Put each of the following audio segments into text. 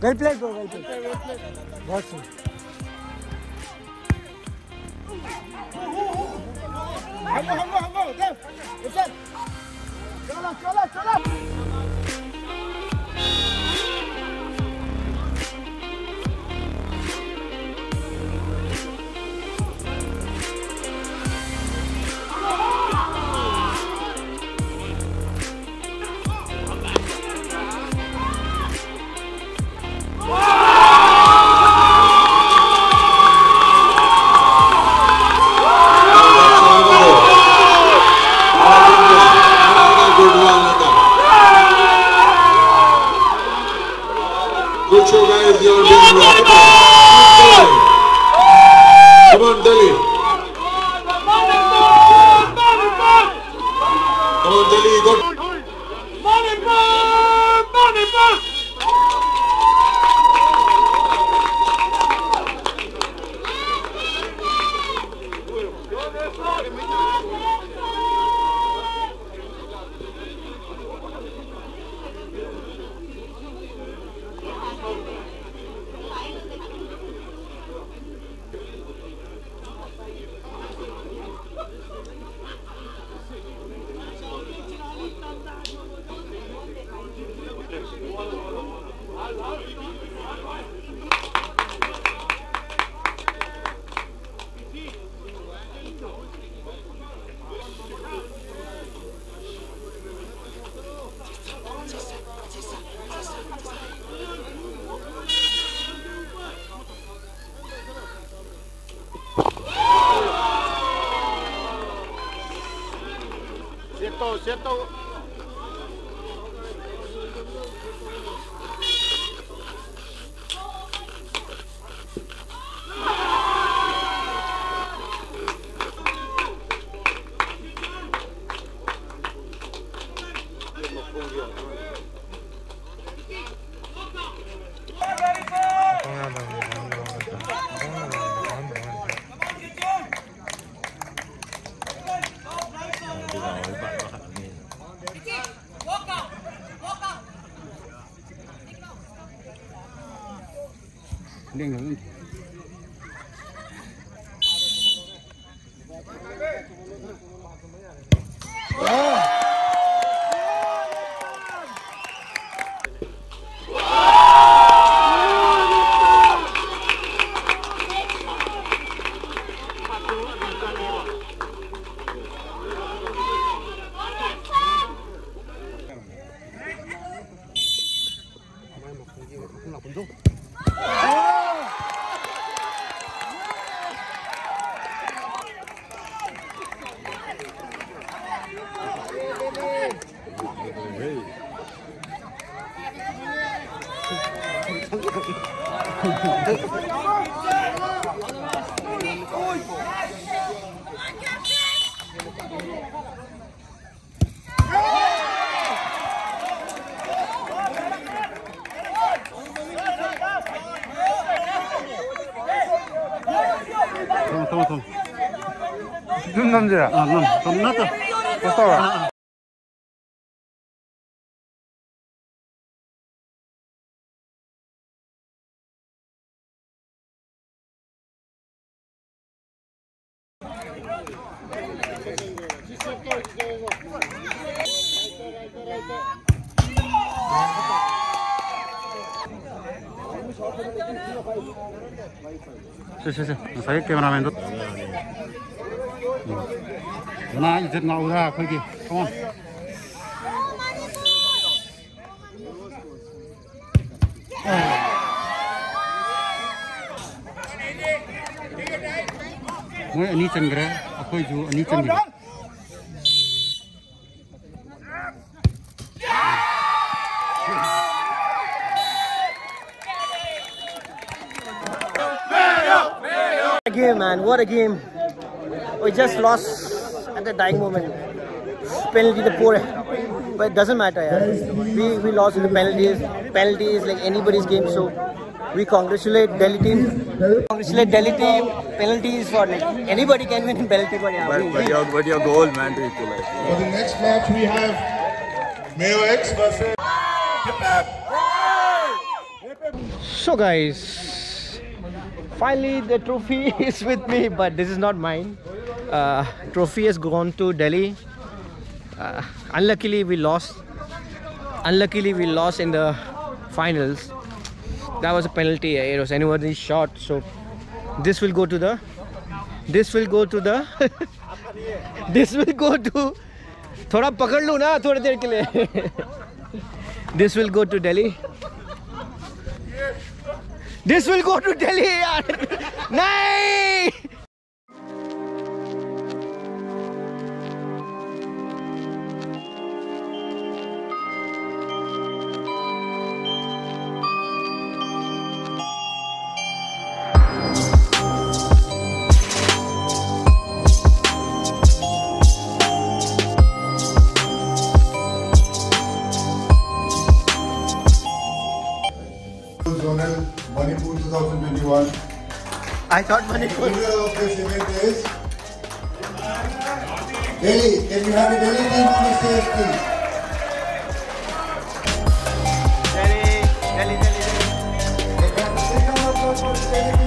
Well played, bro. Well played. Well played. Well played. Hello, hello, hello. Dev, it's up. Chala, chala, chala. certo 另一个问题。تمام تمام تمام تمام تمام تمام تمام ꯉꯁꯥꯏ ꯀꯦꯃꯦꯔꯥꯃꯦꯟꯗꯣ ꯅꯥ ꯏꯖꯠ ꯅꯥꯎꯗ ꯑꯩꯈꯣꯏꯒꯤ ꯀꯃꯣꯟ ꯃꯣꯏ ꯑꯅꯤ ꯆꯟꯈ꯭ꯔꯦ kau pergi. Come on. Moi ani cenggra, aku ju ani cenggra. What a game, man. What a game. We just lost at the dying moment. Penalty the poor. But it doesn't matter, yeah. We, we lost in the penalties. Penalties like anybody's game, so We congratulate Delhi team. Congratulate Delhi team. Penalties for like anybody can win in penalty, but yeah, But, but, your, but your goal, man, to equalize. For the next match, we have Mayo X versus So guys, finally the trophy is with me, but this is not mine. Uh, trophy has gone to Delhi. Uh, unluckily we lost. Unluckily we lost in the finals That was a penalty. It was anybody's shot. So this will go to the. This will go to the. this will go to. थोड़ा पकड़ लूँ ना थोड़ी देर के लिए This will go to Delhi. This will go to Delhi यार नहीं 2021. I thought Manipur Winner of this event is Delhi. Can you have a Delhi team on the stage, please? Delhi Delhi Delhi Delhi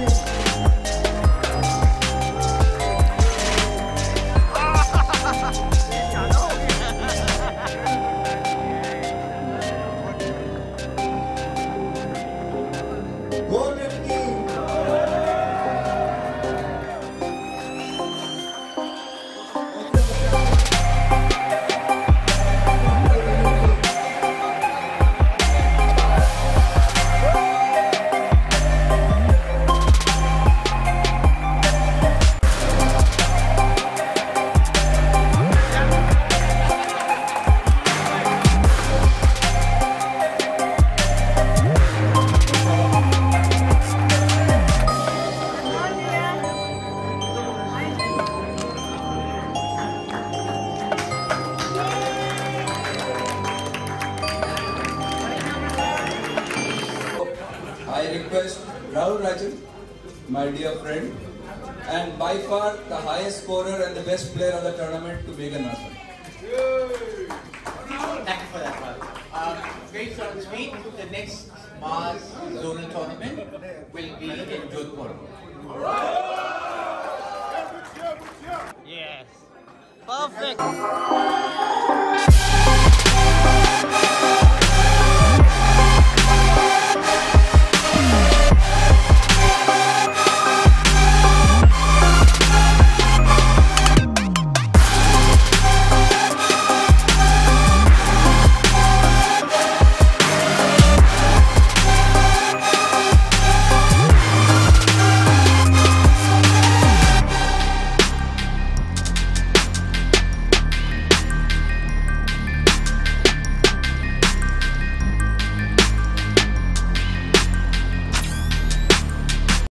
and by far the highest scorer and the best player of the tournament to make an announcement. Thank you for that, Ralph. Um, very short and sweet. The next Mars zonal tournament will be in Jodhpur. Yes Perfect